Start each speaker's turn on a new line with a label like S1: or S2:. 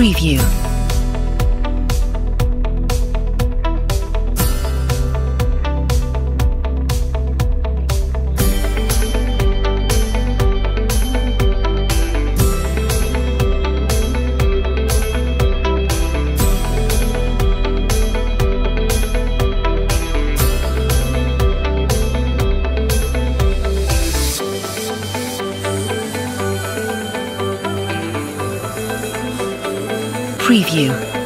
S1: Preview. Preview.